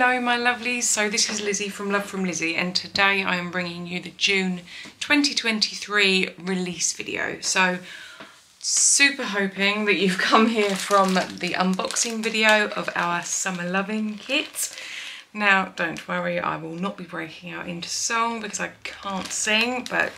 Hello my lovelies, so this is Lizi from Love from Lizi and today I am bringing you the June 2023 release video. So super hoping that you've come here from the unboxing video of our Summer Loving kit. Now don't worry, I will not be breaking out into song because I can't sing, but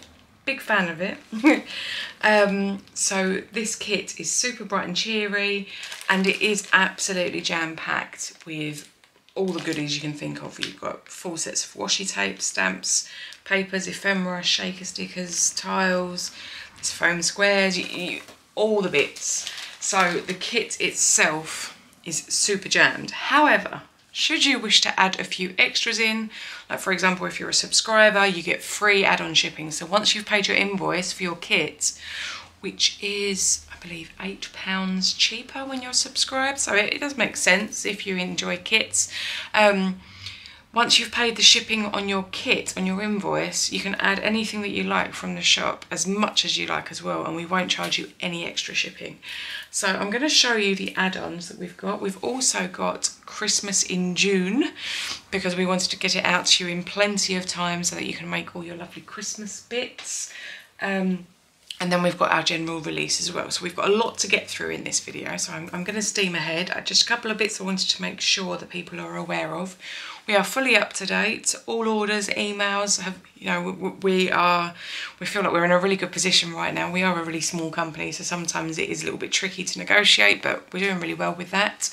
big fan of it. um, so this kit is super bright and cheery and it is absolutely jam-packed with all the goodies you can think of. You've got full sets of washi tape, stamps, papers, ephemera, shaker stickers, tiles, foam squares, you, you, all the bits. So the kit itself is super jammed. However, should you wish to add a few extras in, like for example, if you're a subscriber, you get free add-on shipping. So once you've paid your invoice for your kit, which is believe £8 cheaper when you're subscribed. So it, it, does make sense if you enjoy kits. Um, once you've paid the shipping on your kit, on your invoice, you can add anything that you like from the shop, as much as you like as well, and we won't charge you any extra shipping. So I'm going to show you the add-ons that we've got. We've also got Christmas in June, because we wanted to get it out to you in plenty of time so that you can make all your lovely Christmas bits. Um, and then we've got our general release as well. So we've got a lot to get through in this video. So I'm, I'm going to steam ahead. Uh, just a couple of bits I wanted to make sure that people are aware of. We are fully up to date. All orders, emails have, you know, we, we are, we feel like we're in a really good position right now. We are a really small company, so sometimes it is a little bit tricky to negotiate, but we're doing really well with that.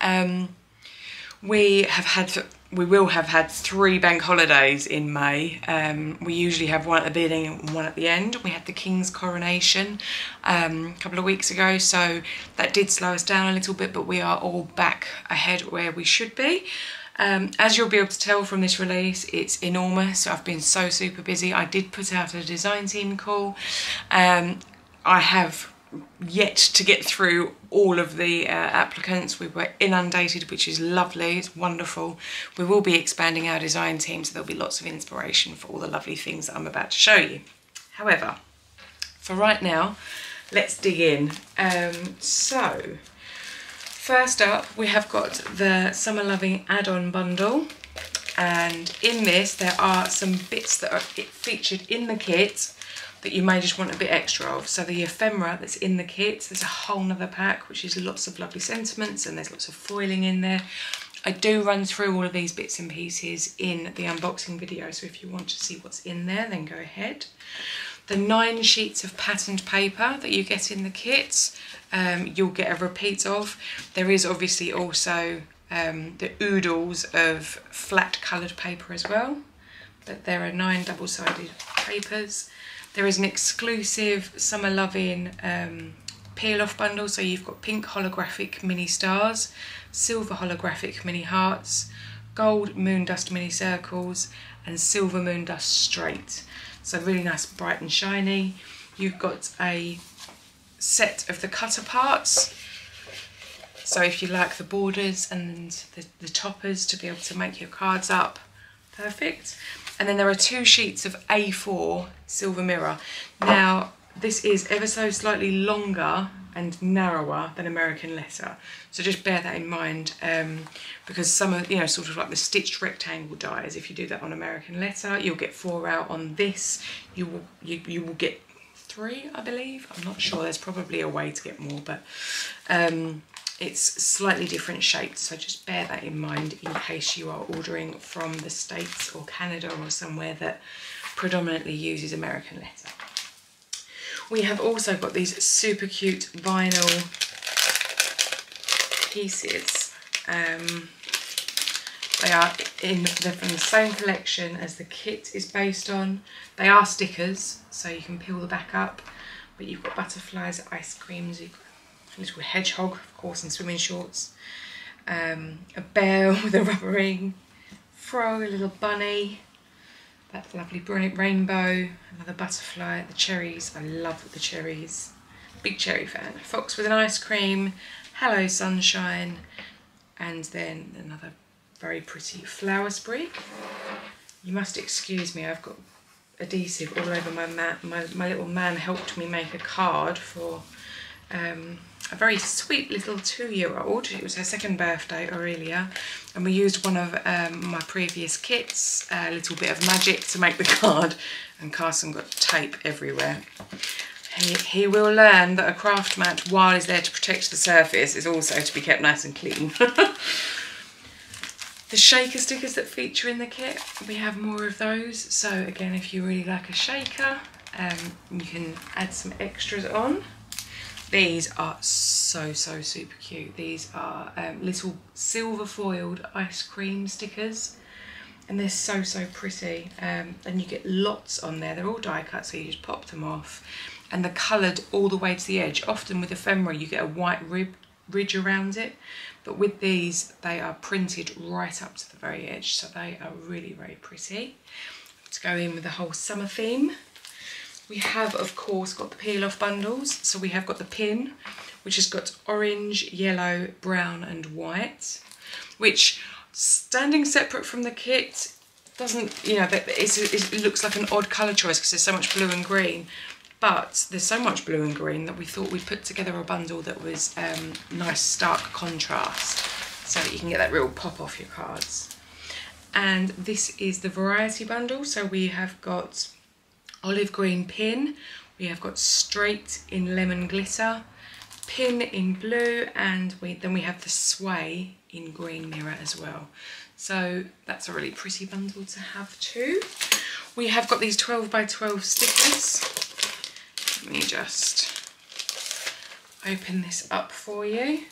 Um, we have had we will have had three bank holidays in May. Um, we usually have one at the beginning and one at the end. We had the King's coronation um, a couple of weeks ago, so that did slow us down a little bit, but we are all back ahead where we should be. Um, as you'll be able to tell from this release, it's enormous. I've been so super busy. I did put out a design team call. Um, I have yet to get through all of the uh, applicants. We were inundated, which is lovely, it's wonderful. We will be expanding our design team, so there'll be lots of inspiration for all the lovely things that I'm about to show you. However, for right now, let's dig in. Um, so, first up, we have got the Summer Loving add-on bundle. And in this, there are some bits that are featured in the kit that you may just want a bit extra of. So the ephemera that's in the kit, there's a whole nother pack, which is lots of lovely sentiments and there's lots of foiling in there. I do run through all of these bits and pieces in the unboxing video, so if you want to see what's in there, then go ahead. The nine sheets of patterned paper that you get in the kit, um, you'll get a repeat of. There is obviously also um, the oodles of flat coloured paper as well, but there are nine double-sided papers. There is an exclusive Summer Loving um, peel off bundle. So you've got pink holographic mini stars, silver holographic mini hearts, gold moon dust mini circles, and silver moon dust straight. So really nice, bright and shiny. You've got a set of the cutter parts. So if you like the borders and the, the toppers to be able to make your cards up, perfect. And then there are two sheets of A4 silver mirror. Now, this is ever so slightly longer and narrower than American letter. So just bear that in mind um, because some of, you know, sort of like the stitched rectangle dies, if you do that on American letter, you'll get four out on this. You will, you, you will get three, I believe. I'm not sure, there's probably a way to get more, but um, it's slightly different shaped, so just bear that in mind in case you are ordering from the States or Canada or somewhere that predominantly uses American letter. We have also got these super cute vinyl pieces. Um, they are in they're from the same collection as the kit is based on. They are stickers, so you can peel the back up, but you've got butterflies, ice creams, you've got a little hedgehog, of course, in swimming shorts, um, a bear with a rubber ring, Fro, a little bunny, that lovely brilliant rainbow, another butterfly, the cherries, I love the cherries, big cherry fan, fox with an ice cream, hello sunshine, and then another very pretty flower sprig. You must excuse me, I've got adhesive all over my, my, my little man helped me make a card for um, a very sweet little two-year-old. It was her second birthday, Aurelia, and we used one of um, my previous kits, a little bit of magic to make the card, and Carson got tape everywhere. He, he will learn that a craft mat, while is there to protect the surface, is also to be kept nice and clean. the shaker stickers that feature in the kit, we have more of those. So again, if you really like a shaker, um, you can add some extras on. These are so, so super cute. These are um, little silver foiled ice cream stickers and they're so, so pretty. Um, and you get lots on there. They're all die cut, so you just pop them off. And they're coloured all the way to the edge. Often with ephemera, you get a white rib ridge around it. But with these, they are printed right up to the very edge. So they are really, very pretty. To go in with the whole summer theme. We have, of course, got the peel-off bundles. So we have got the pin, which has got orange, yellow, brown and white, which standing separate from the kit doesn't, you know, it looks like an odd colour choice because there's so much blue and green. But there's so much blue and green that we thought we'd put together a bundle that was um, nice stark contrast so that you can get that real pop off your cards. And this is the variety bundle. So we have got olive green pin, we have got straight in lemon glitter, pin in blue, and we then we have the sway in green mirror as well. So that's a really pretty bundle to have too. We have got these 12 by 12 stickers. Let me just open this up for you.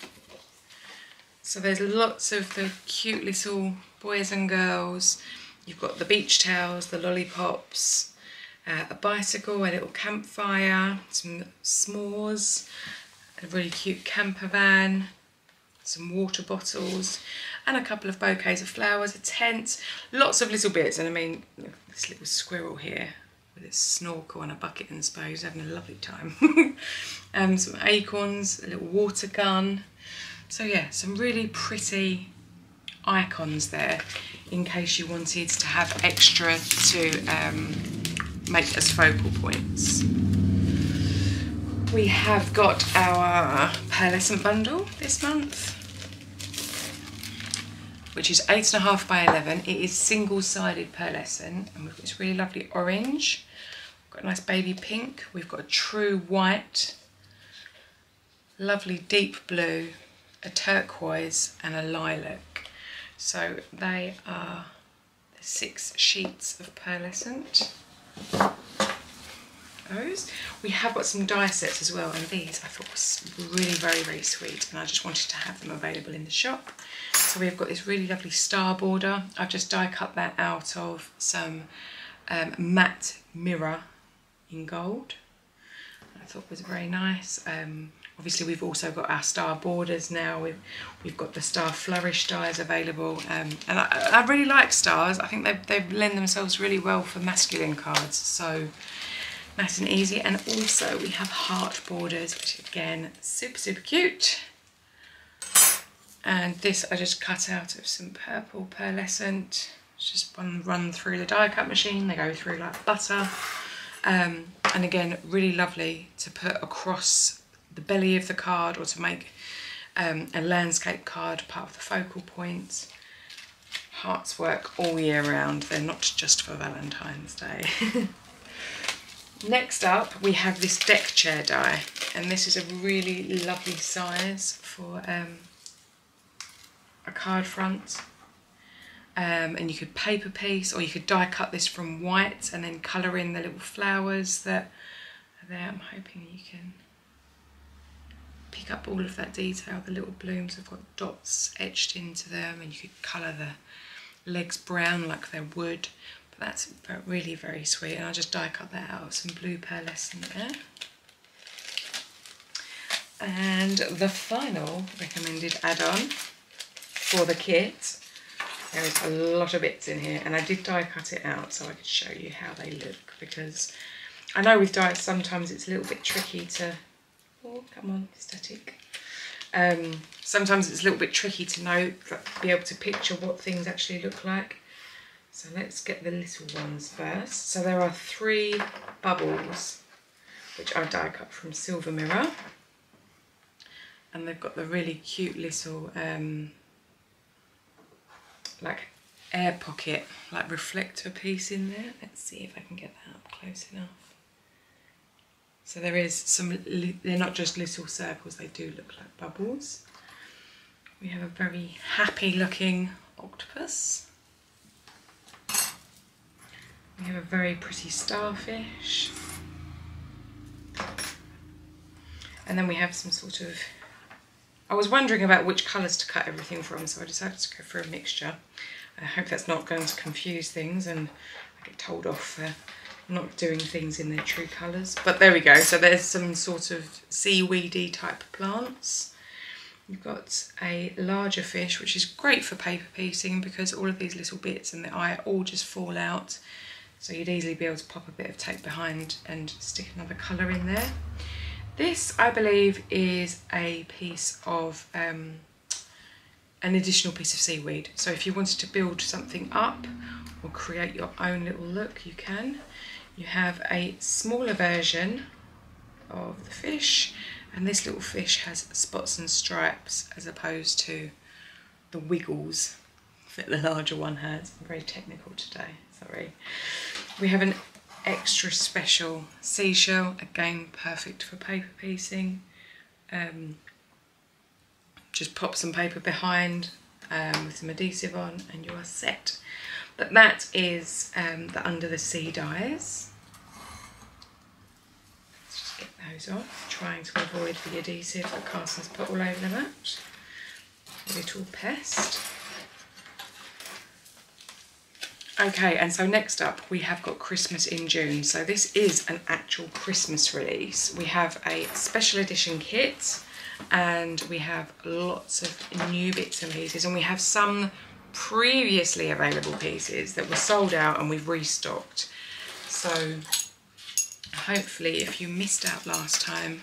So there's lots of the cute little boys and girls. You've got the beach towels, the lollipops, uh, a bicycle, a little campfire, some s'mores, a really cute camper van, some water bottles, and a couple of bouquets of flowers, a tent, lots of little bits. And I mean, this little squirrel here with its snorkel and a bucket and spade, having a lovely time. um, some acorns, a little water gun. So yeah, some really pretty icons there in case you wanted to have extra to um, make as focal points. We have got our pearlescent bundle this month, which is eight and a half by 11. It is single-sided pearlescent, and we've got this really lovely orange. We've got a nice baby pink. We've got a true white, lovely deep blue, a turquoise, and a lilac. So they are the six sheets of pearlescent those. We have got some die sets as well, and these I thought was really very, very sweet, and I just wanted to have them available in the shop. So we've got this really lovely star border. I've just die cut that out of some um, matte mirror in gold. I thought was very nice. Um, obviously we've also got our star borders now. We've, we've got the star flourish dies available. Um, and I, I, really like stars. I think they, they lend themselves really well for masculine cards. So nice and easy. And also we have heart borders, which again, super, super cute. And this I just cut out of some purple pearlescent. It's just one run through the die cut machine. They go through like butter. Um, and again, really lovely to put across the belly of the card or to make um, a landscape card part of the focal point. Hearts work all year round. They're not just for Valentine's Day. Next up, we have this deck chair die, and this is a really lovely size for um, a card front. Um, and you could paper piece, or you could die cut this from white and then colour in the little flowers that are there. I'm hoping you can pick up all of that detail. The little blooms have got dots etched into them, and you could colour the legs brown like they're wood But that's really very sweet and I just die cut that out of some blue pearlescent there. And the final recommended add-on for the kit, there is a lot of bits in here and I did die cut it out so I could show you how they look because I know with dies sometimes it's a little bit tricky to, oh come on static, um, sometimes it's a little bit tricky to know, be able to picture what things actually look like. So let's get the little ones first. So there are three bubbles, which I die cut from Silver Mirror. and they've got the really cute little um, like air pocket like reflector piece in there. Let's see if I can get that up close enough. So there is some, they're not just little circles, they do look like bubbles. We have a very happy looking octopus. We have a very pretty starfish. And then we have some sort of, I was wondering about which colours to cut everything from, so I decided to go for a mixture. I hope that's not going to confuse things and I get told off for not doing things in their true colours. But there we go, so there's some sort of seaweedy type plants. You've got a larger fish, which is great for paper piecing because all of these little bits in the eye all just fall out. So you'd easily be able to pop a bit of tape behind and stick another colour in there. This, I believe, is a piece of um, an additional piece of seaweed. So if you wanted to build something up or create your own little look, you can. You have a smaller version of the fish, and this little fish has spots and stripes as opposed to the wiggles that the larger one has. I'm very technical today, sorry. We have an extra special seashell, again perfect for paper piecing. Um, just pop some paper behind um, with some adhesive on and you are set. But that is um, the under the sea dies. Let's just get those off, trying to avoid the adhesive that Carson's put all over the mat. Little pest. Okay, and so next up we have got Christmas in June. So this is an actual Christmas release. We have a special edition kit and we have lots of new bits and pieces and we have some previously available pieces that were sold out and we've restocked. So hopefully if you missed out last time,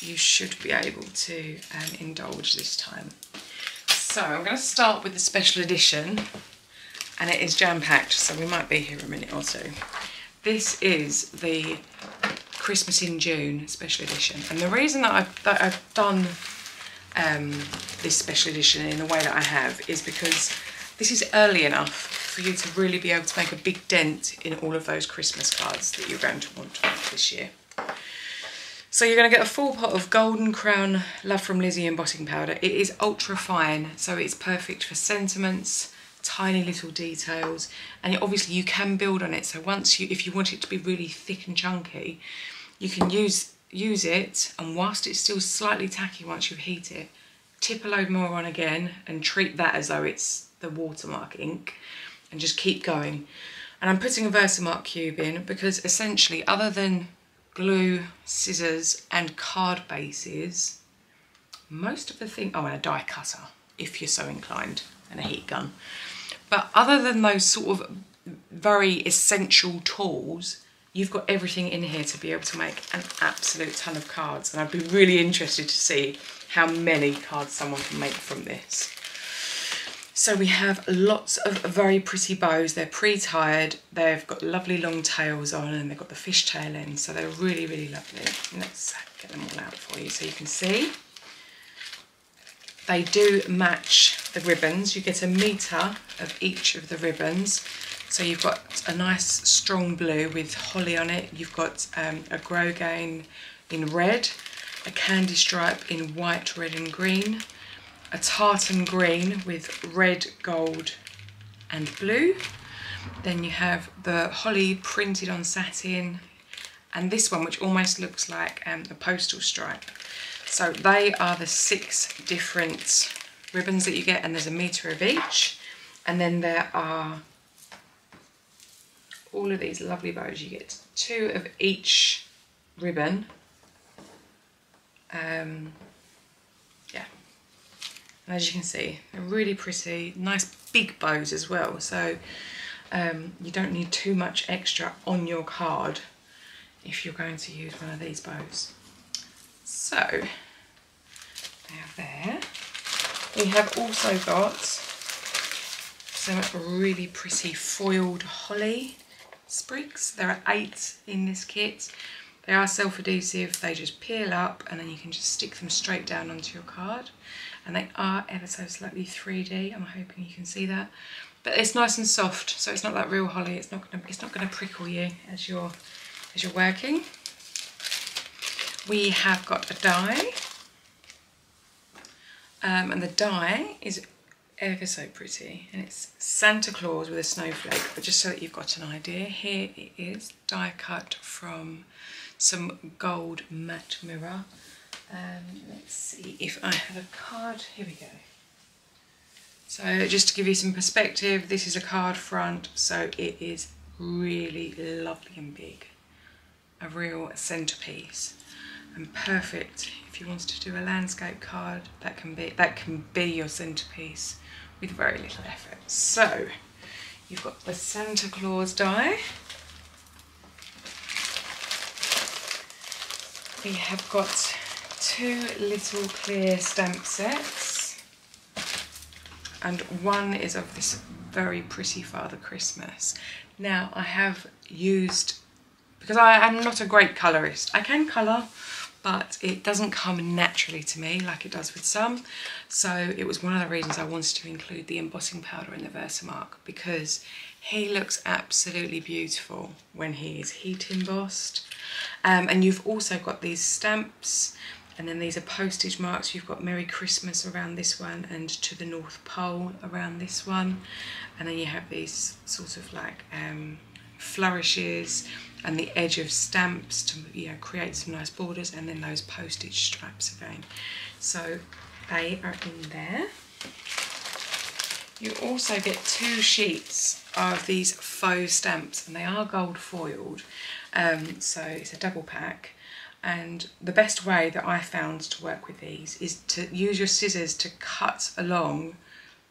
you should be able to um, indulge this time. So I'm going to start with the special edition and it is jam-packed so we might be here a minute or two. This is the Christmas in June special edition. And the reason that I've, that I've done um, this special edition in the way that I have is because this is early enough for you to really be able to make a big dent in all of those Christmas cards that you're going to want to make this year. So you're going to get a full pot of Golden Crown Love from Lizi embossing powder. It is ultra fine, so it's perfect for sentiments, tiny little details, and obviously you can build on it. So once you, if you want it to be really thick and chunky, you can use use it and whilst it's still slightly tacky once you heat it, tip a load more on again and treat that as though it's the watermark ink and just keep going. And I'm putting a Versamark cube in because essentially other than glue, scissors and card bases, most of the thing, oh and a die cutter if you're so inclined and a heat gun. But other than those sort of very essential tools, you've got everything in here to be able to make an absolute ton of cards. And I'd be really interested to see how many cards someone can make from this. So we have lots of very pretty bows. They're pre-tied. They've got lovely long tails on and they've got the fishtail end. So they're really, really lovely. Let's get them all out for you so you can see. They do match the ribbons. You get a metre of each of the ribbons so you've got a nice strong blue with holly on it. You've got um, a grosgrain in red, a candy stripe in white, red and green, a tartan green with red, gold and blue. Then you have the holly printed on satin and this one which almost looks like um, a postal stripe. So they are the six different ribbons that you get and there's a metre of each. And then there are all of these lovely bows. You get two of each ribbon. Um, yeah, and as you can see, they're really pretty, nice big bows as well. So um, you don't need too much extra on your card if you're going to use one of these bows. So, they are there. We have also got some really pretty foiled holly sprigs. There are eight in this kit. They are self-adhesive, they just peel up and then you can just stick them straight down onto your card. And they are ever so slightly 3D, I'm hoping you can see that. But it's nice and soft, so it's not like real holly, it's not gonna, it's not gonna prickle you as you're, as you're working. We have got a die. Um, and the die is ever so pretty and it's Santa Claus with a snowflake but just so that you've got an idea here it is die cut from some gold matte mirror. Um, let's see if I have a card here we go. So just to give you some perspective this is a card front so it is really lovely and big. A real centerpiece and perfect. If you want to do a landscape card that can be that can be your centerpiece with very little effort. So you've got the Santa Claus die. We have got two little clear stamp sets and one is of this very pretty Father Christmas. Now I have used, because I am not a great colourist, I can colour but it doesn't come naturally to me like it does with some. So it was one of the reasons I wanted to include the embossing powder in the Versamark because he looks absolutely beautiful when he is heat embossed. Um, and you've also got these stamps and then these are postage marks. You've got Merry Christmas around this one and to the North Pole around this one. And then you have these sort of like um, flourishes and the edge of stamps to you know create some nice borders and then those postage straps again. So they are in there. You also get two sheets of these faux stamps and they are gold foiled. Um, so it's a double pack. And the best way that I found to work with these is to use your scissors to cut along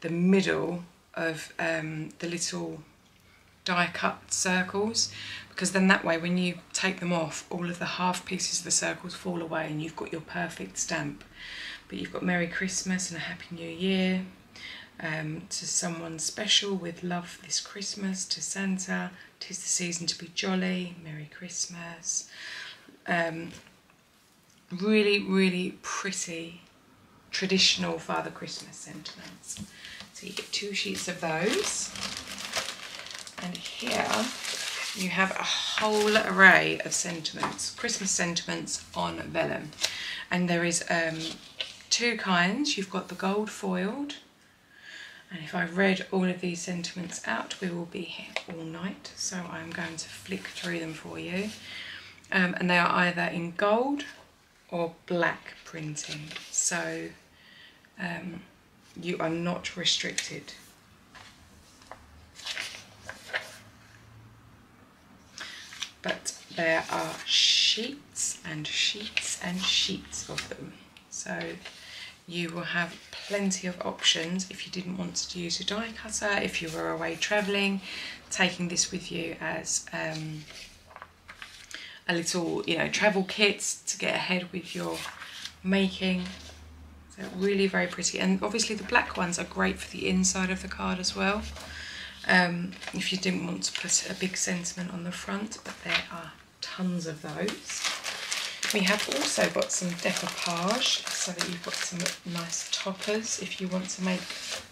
the middle of um, the little die cut circles because then that way when you take them off all of the half pieces of the circles fall away and you've got your perfect stamp. But you've got Merry Christmas and a Happy New Year um, to someone special with love this Christmas to Santa tis the season to be jolly Merry Christmas. Um, really really pretty traditional Father Christmas sentiments. So you get two sheets of those. And here you have a whole array of sentiments, Christmas sentiments on vellum. And there is um, two kinds. You've got the gold foiled. And if I read all of these sentiments out, we will be here all night. So I'm going to flick through them for you. Um, and they are either in gold or black printing. So um, you are not restricted but there are sheets and sheets and sheets of them. So you will have plenty of options if you didn't want to use a die cutter, if you were away travelling, taking this with you as um, a little, you know, travel kit to get ahead with your making. So really very pretty. And obviously the black ones are great for the inside of the card as well um, if you didn't want to put a big sentiment on the front, but there are tons of those. We have also got some decoupage, so that you've got some nice toppers if you want to make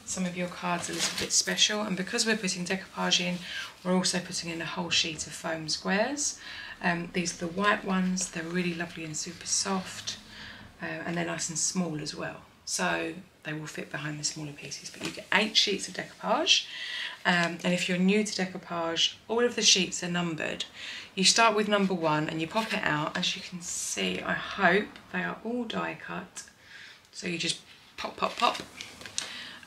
some of your cards a little bit special. And because we're putting decoupage in, we're also putting in a whole sheet of foam squares. Um, these are the white ones, they're really lovely and super soft, uh, and they're nice and small as well. So they will fit behind the smaller pieces, but you get eight sheets of decoupage. Um, and if you're new to decoupage, all of the sheets are numbered. You start with number one and you pop it out. As you can see, I hope they are all die cut. So you just pop, pop, pop.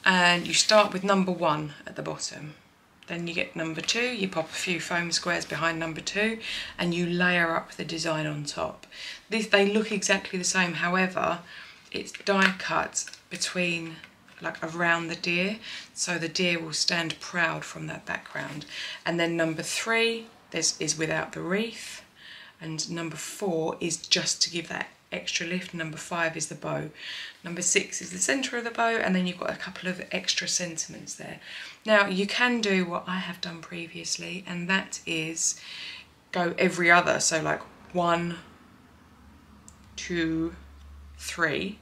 And you start with number one at the bottom. Then you get number two, you pop a few foam squares behind number two, and you layer up the design on top. They look exactly the same, however, it's die cut between like around the deer. So the deer will stand proud from that background. And then number three this is without the wreath. And number four is just to give that extra lift. Number five is the bow. Number six is the center of the bow and then you've got a couple of extra sentiments there. Now you can do what I have done previously and that is go every other. So like one two, three,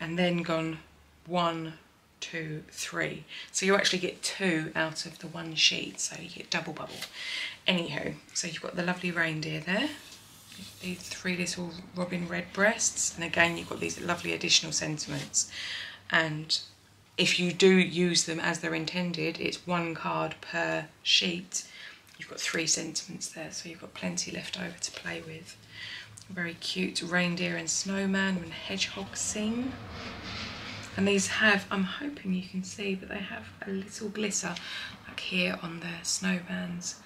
and then gone one, two, three. So you actually get two out of the one sheet, so you get double bubble. Anywho, so you've got the lovely reindeer there, these three little robin red breasts, and again you've got these lovely additional sentiments. And if you do use them as they're intended, it's one card per sheet. You've got three sentiments there, so you've got plenty left over to play with. Very cute reindeer and snowman and hedgehog scene. And these have, I'm hoping you can see, but they have a little glitter like here on the snowman's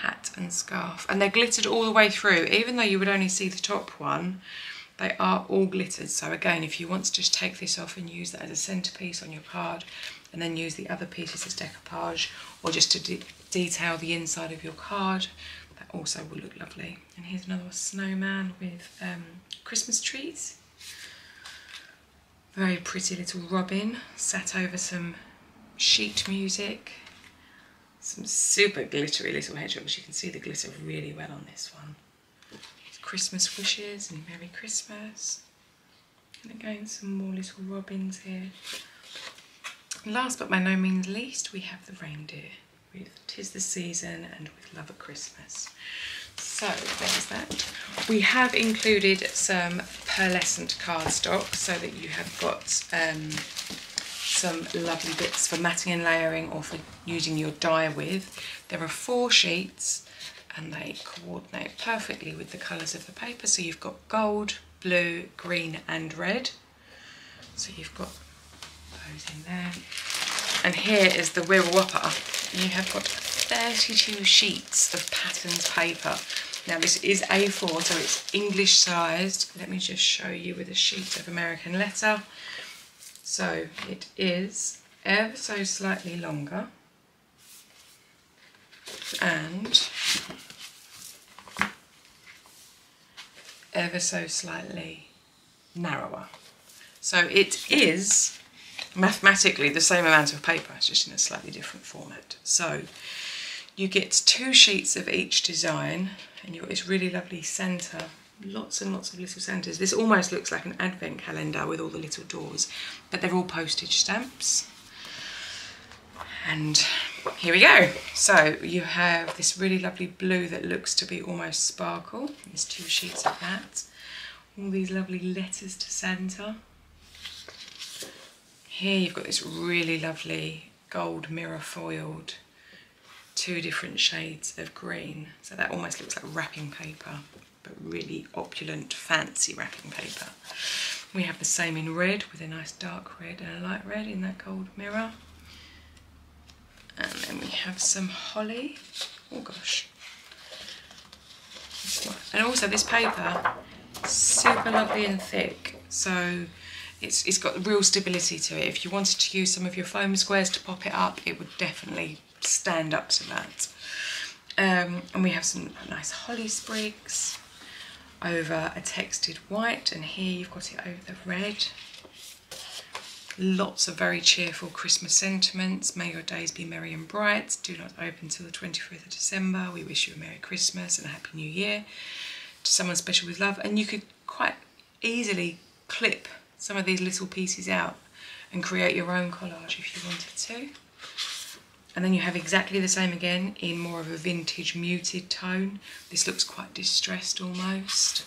hat and scarf. And they're glittered all the way through, even though you would only see the top one, they are all glittered. So again, if you want to just take this off and use that as a centerpiece on your card, and then use the other pieces as decoupage, or just to de detail the inside of your card, that also will look lovely. And here's another snowman with um, Christmas trees. Very pretty little robin sat over some sheet music. Some super glittery little hedgehogs. You can see the glitter really well on this one. Christmas wishes and Merry Christmas. And again, some more little robins here. last but by no means least, we have the reindeer with Tis the Season and with Love at Christmas. So there's that. We have included some pearlescent cardstock so that you have got um, some lovely bits for matting and layering or for using your die with. There are four sheets and they coordinate perfectly with the colours of the paper. So you've got gold, blue, green and red. So you've got those in there. And here is the Wirra Whopper. You have got 32 sheets of patterned paper. Now this is A4, so it's English sized. Let me just show you with a sheet of American letter. So it is ever so slightly longer and ever so slightly narrower. So it is mathematically the same amount of paper, it's just in a slightly different format. So you get two sheets of each design and you've got this really lovely centre, lots and lots of little centres. This almost looks like an advent calendar with all the little doors, but they're all postage stamps. And here we go. So you have this really lovely blue that looks to be almost sparkle. There's two sheets of that. All these lovely letters to Santa. Here you've got this really lovely gold mirror foiled two different shades of green. So that almost looks like wrapping paper, but really opulent, fancy wrapping paper. We have the same in red with a nice dark red and a light red in that gold mirror. And then we have some holly. Oh gosh. And also this paper, super lovely and thick. So it's, it's got real stability to it. If you wanted to use some of your foam squares to pop it up, it would definitely stand up to that. Um, and we have some nice holly sprigs over a textured white and here you've got it over the red Lots of very cheerful Christmas sentiments. May your days be merry and bright. Do not open till the 25th of December. We wish you a Merry Christmas and a Happy New Year. To someone special with love. And you could quite easily clip some of these little pieces out and create your own collage if you wanted to. And then you have exactly the same again in more of a vintage muted tone. This looks quite distressed almost.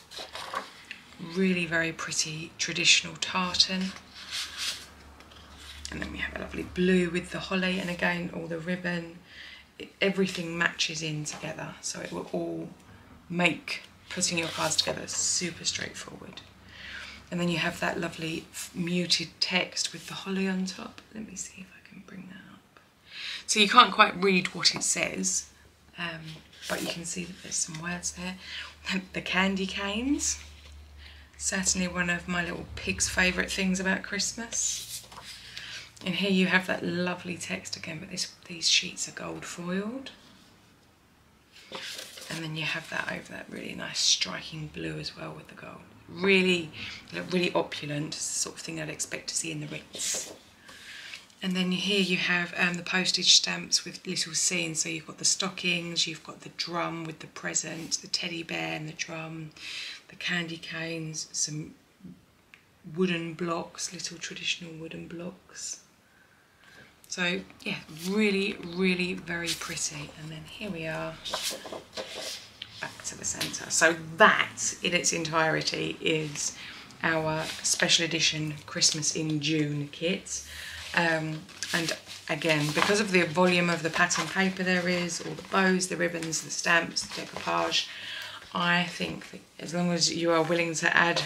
Really very pretty traditional tartan and then we have a lovely blue with the holly and again all the ribbon everything matches in together so it will all make putting your cards together super straightforward and then you have that lovely muted text with the holly on top let me see if I can bring that so you can't quite read what it says um, but you can see that there's some words there the candy canes certainly one of my little pig's favourite things about Christmas and here you have that lovely text again, but this, these sheets are gold foiled. And then you have that over that really nice striking blue as well with the gold. Really, really opulent, sort of thing I'd expect to see in the Ritz. And then here you have um, the postage stamps with little scenes. So you've got the stockings, you've got the drum with the presents, the teddy bear and the drum, the candy canes, some wooden blocks, little traditional wooden blocks. So yeah, really, really very pretty. And then here we are, back to the centre. So that in its entirety is our special edition Christmas in June kit. Um, and again, because of the volume of the pattern paper there is, all the bows, the ribbons, the stamps, the decoupage, I think as long as you are willing to add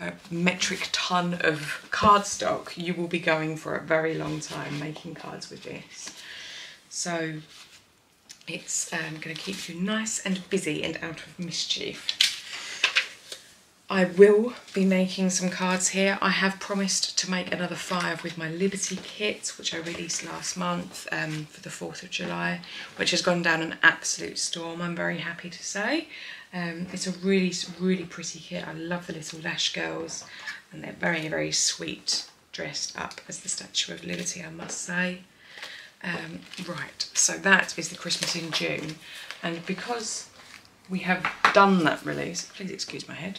a metric ton of cardstock, you will be going for a very long time making cards with this. So it's um, going to keep you nice and busy and out of mischief. I will be making some cards here. I have promised to make another five with my Liberty kit, which I released last month um, for the 4th of July, which has gone down an absolute storm, I'm very happy to say. Um, it's a really, really pretty kit. I love the little lash girls and they're very, very sweet dressed up as the Statue of Liberty, I must say. Um, right, so that is the Christmas in June. And because we have done that release, please excuse my head,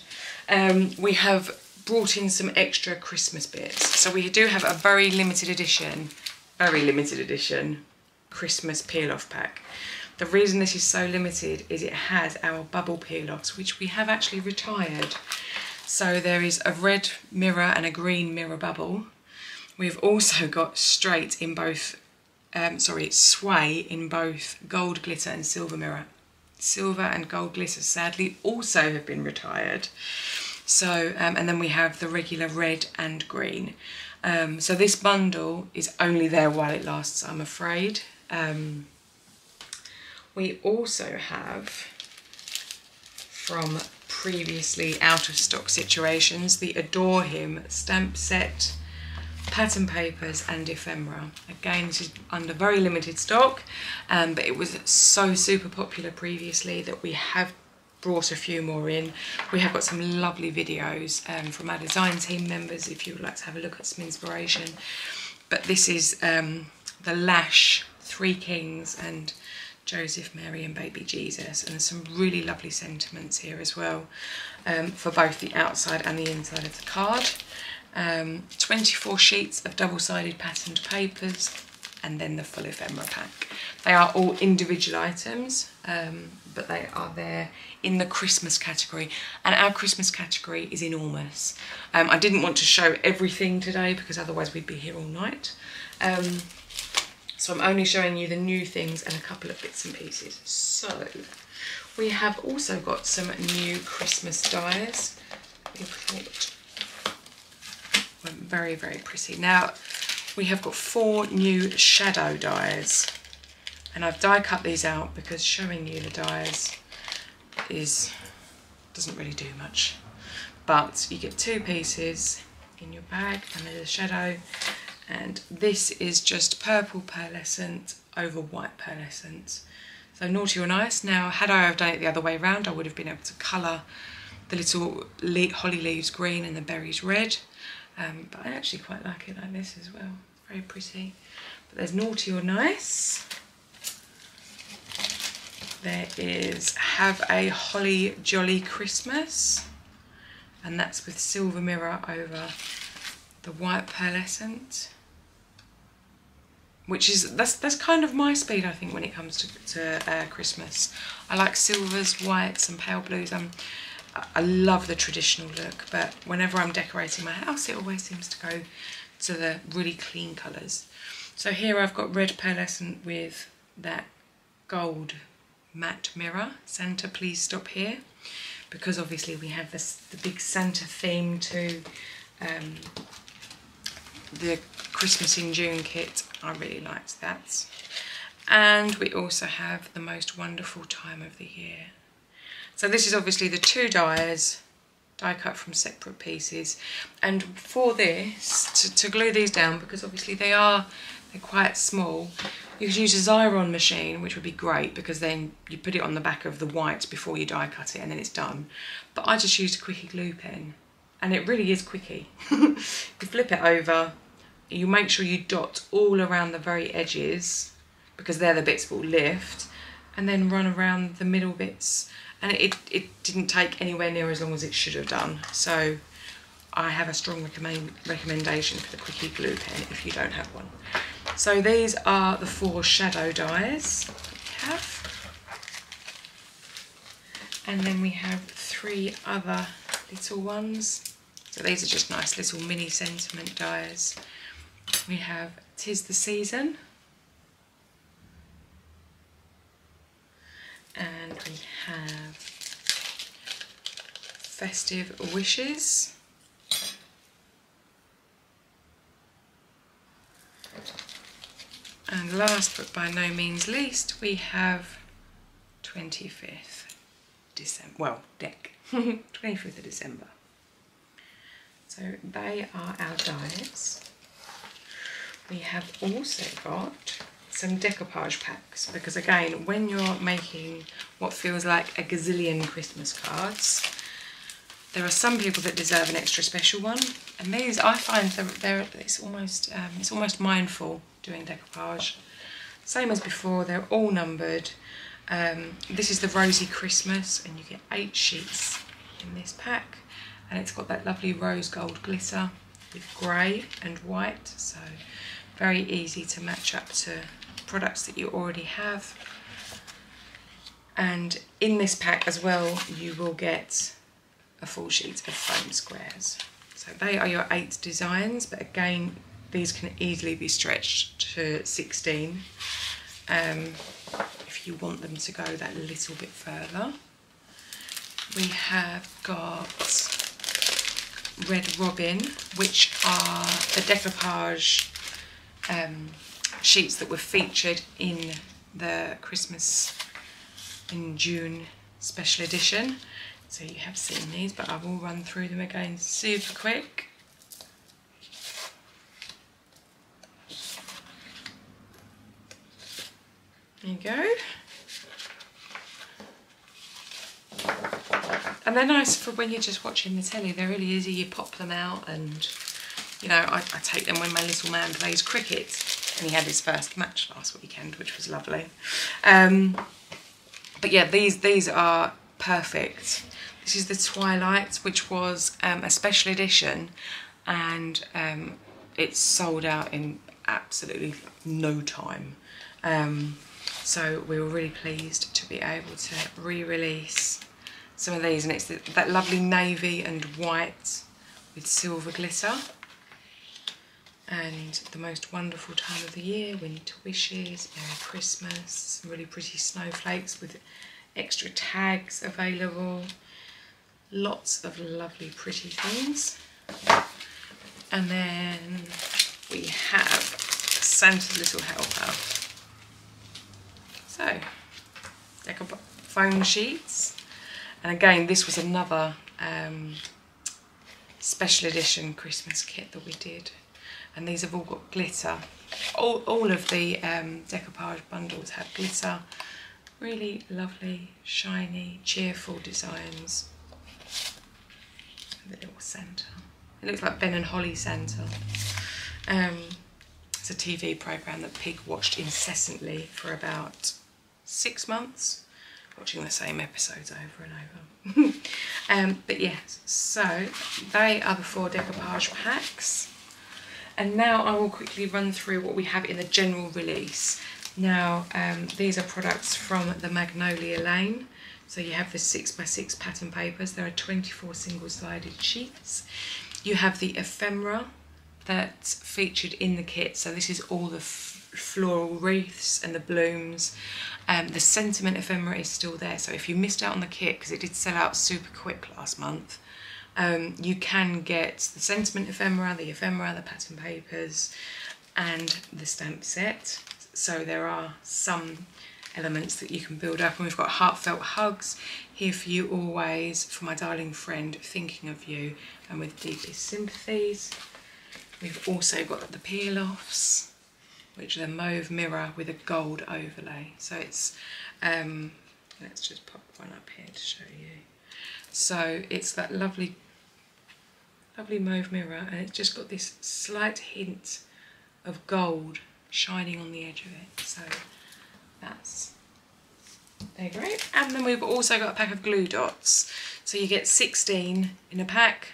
um, we have brought in some extra Christmas bits. So we do have a very limited edition, very limited edition Christmas peel off pack. The reason this is so limited is it has our bubble peel offs, which we have actually retired. So there is a red mirror and a green mirror bubble. We've also got straight in both, um, sorry, sway in both gold glitter and silver mirror silver and gold glitter sadly also have been retired. So, um, and then we have the regular red and green. Um, so this bundle is only there while it lasts, I'm afraid. Um, we also have from previously out of stock situations the Adore Him stamp set pattern papers and ephemera. Again, this is under very limited stock, um, but it was so super popular previously that we have brought a few more in. We have got some lovely videos um, from our design team members if you would like to have a look at some inspiration. But this is um, the Lash Three Kings and Joseph, Mary and baby Jesus and some really lovely sentiments here as well um, for both the outside and the inside of the card um, 24 sheets of double-sided patterned papers and then the full ephemera pack. They are all individual items, um, but they are there in the Christmas category. And our Christmas category is enormous. Um, I didn't want to show everything today because otherwise we'd be here all night. Um, so I'm only showing you the new things and a couple of bits and pieces. So we have also got some new Christmas dies. We very, very pretty. Now, we have got four new shadow dies. And I've die cut these out because showing you the dies is doesn't really do much. But you get two pieces in your bag and there's a shadow. And this is just purple pearlescent over white pearlescent. So naughty or nice. Now, had I have done it the other way around, I would have been able to colour the little holly leaves green and the berries red. Um, but I actually quite like it like this as well. Very pretty. But there's naughty or nice. There is have a holly jolly Christmas. And that's with silver mirror over the white pearlescent. Which is, that's that's kind of my speed I think when it comes to, to uh, Christmas. I like silvers, whites and pale blues. I'm I love the traditional look, but whenever I'm decorating my house, it always seems to go to the really clean colours. So here I've got red pearlescent with that gold matte mirror. Santa, please stop here. Because obviously we have this the big Santa theme to um, the Christmas in June kit. I really liked that. And we also have the most wonderful time of the year. So this is obviously the two dies, die cut from separate pieces. And for this, to, to glue these down, because obviously they are they're quite small, you could use a Xyron machine, which would be great because then you put it on the back of the white before you die cut it and then it's done. But I just used a quickie glue pen and it really is quickie. you flip it over, you make sure you dot all around the very edges because they're the bits that will lift and then run around the middle bits and it, it didn't take anywhere near as long as it should have done so I have a strong recommend, recommendation for the Quickie glue pen if you don't have one. So these are the four shadow dies we have. And then we have three other little ones. So these are just nice little mini sentiment dies. We have Tis the Season. And we have Festive Wishes. And last but by no means least, we have 25th December, well, deck, 25th of December. So they are our dies. We have also got some decoupage packs because again, when you're making what feels like a gazillion Christmas cards, there are some people that deserve an extra special one, and these I find they're, it's almost um, it's almost mindful doing decoupage. Same as before, they're all numbered. Um, this is the Rosy Christmas and you get eight sheets in this pack and it's got that lovely rose gold glitter with grey and white so very easy to match up to products that you already have. And in this pack as well you will get a full sheet of foam squares. So they are your eight designs but again these can easily be stretched to 16 um, if you want them to go that little bit further. We have got Red Robin, which are the decoupage um, sheets that were featured in the Christmas in June special edition. So you have seen these, but I will run through them again super quick. There you go. And they're nice for when you're just watching the telly. They're really easy. You pop them out and, you know, I, I take them when my little man plays cricket. And he had his first match last weekend, which was lovely. Um, but yeah, these, these are perfect. This is the Twilight, which was um, a special edition. And um, it's sold out in absolutely no time. Um, so we were really pleased to be able to re-release some of these and it's that lovely navy and white with silver glitter and the most wonderful time of the year, winter wishes, Merry Christmas, some really pretty snowflakes with extra tags available, lots of lovely pretty things. And then we have Santa's Little Helper. So, deck of foam sheets. And again, this was another um, special edition Christmas kit that we did. And these have all got glitter. All, all of the um, decoupage bundles have glitter. Really lovely, shiny, cheerful designs. The little centre. It looks like Ben and Holly Centre. Um, it's a TV programme that Pig watched incessantly for about six months watching the same episodes over and over. um, but yes, so they are the four decoupage packs. And now I will quickly run through what we have in the general release. Now, um, these are products from the Magnolia Lane. So you have the 6x6 pattern papers. There are 24 single-sided sheets. You have the ephemera that's featured in the kit. So this is all the floral wreaths and the blooms. Um, the sentiment ephemera is still there, so if you missed out on the kit, because it did sell out super quick last month, um, you can get the sentiment ephemera, the ephemera, the pattern papers, and the stamp set. So there are some elements that you can build up and we've got heartfelt hugs here for you always for my darling friend thinking of you and with deepest sympathies we've also got the peel offs which are a mauve mirror with a gold overlay. So it's, um, let's just pop one up here to show you. So it's that lovely, lovely mauve mirror and it's just got this slight hint of gold shining on the edge of it. So that's they're great. And then we've also got a pack of glue dots. So you get 16 in a pack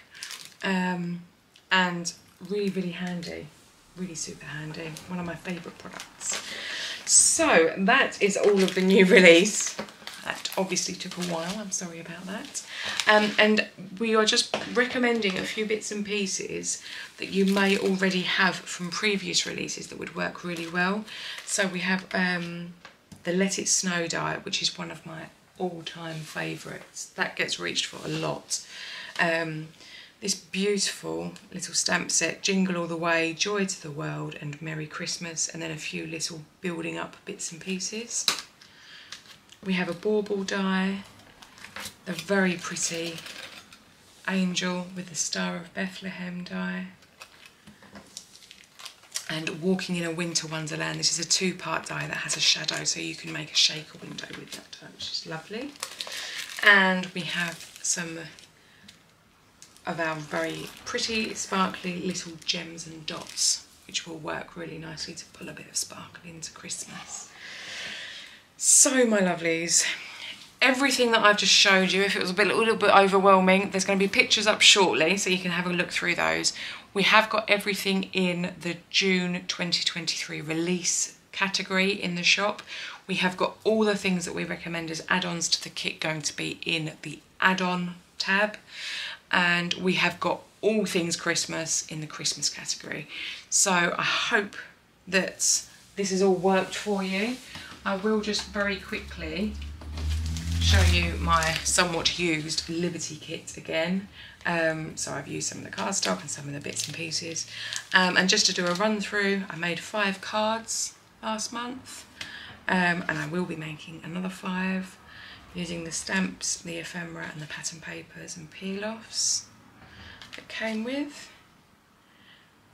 um, and really, really handy. Really super handy. One of my favourite products. So that is all of the new release. That obviously took a while, I'm sorry about that. Um, and we are just recommending a few bits and pieces that you may already have from previous releases that would work really well. So we have um, the Let It Snow die, which is one of my all-time favourites. That gets reached for a lot. Um, this beautiful little stamp set, Jingle All The Way, Joy to the World and Merry Christmas, and then a few little building up bits and pieces. We have a bauble die, a very pretty angel with the Star of Bethlehem die, and Walking in a Winter Wonderland. This is a two-part die that has a shadow, so you can make a shaker window with that die, which is lovely. And we have some of our very pretty sparkly little gems and dots which will work really nicely to pull a bit of sparkle into Christmas. So my lovelies, everything that I've just showed you, if it was a, bit, a little bit overwhelming, there's going to be pictures up shortly so you can have a look through those. We have got everything in the June 2023 release category in the shop. We have got all the things that we recommend as add-ons to the kit going to be in the add-on tab and we have got all things Christmas in the Christmas category. So I hope that this has all worked for you. I will just very quickly show you my somewhat used Liberty kit again. Um, so I've used some of the cardstock and some of the bits and pieces. Um, and just to do a run through, I made five cards last month. Um, and I will be making another five using the stamps, the ephemera and the pattern papers and peel-offs that came with.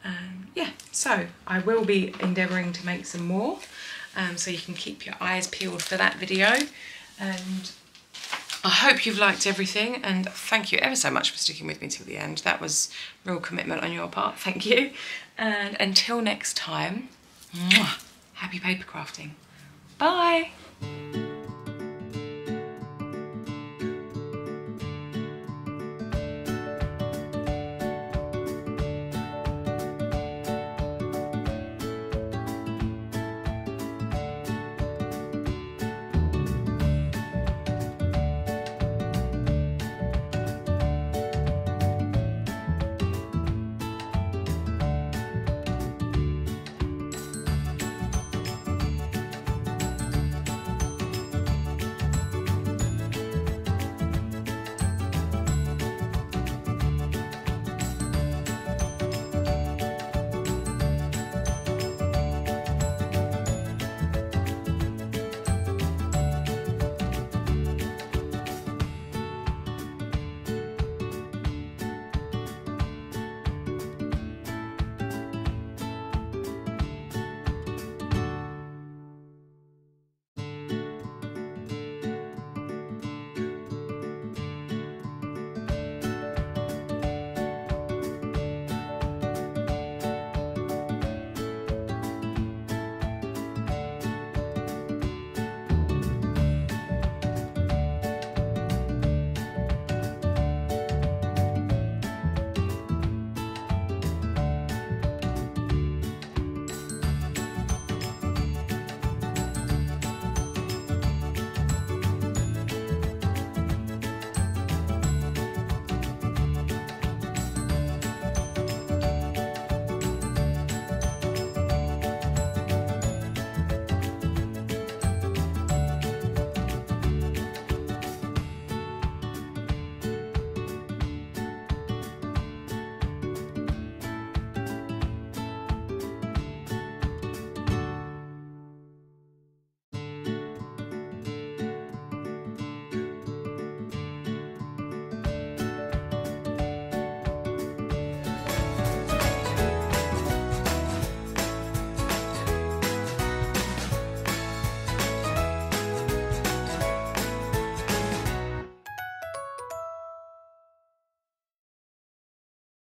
Um, yeah, so I will be endeavouring to make some more um, so you can keep your eyes peeled for that video and I hope you've liked everything and thank you ever so much for sticking with me till the end. That was real commitment on your part, thank you. And until next time, mwah, happy paper crafting. Bye!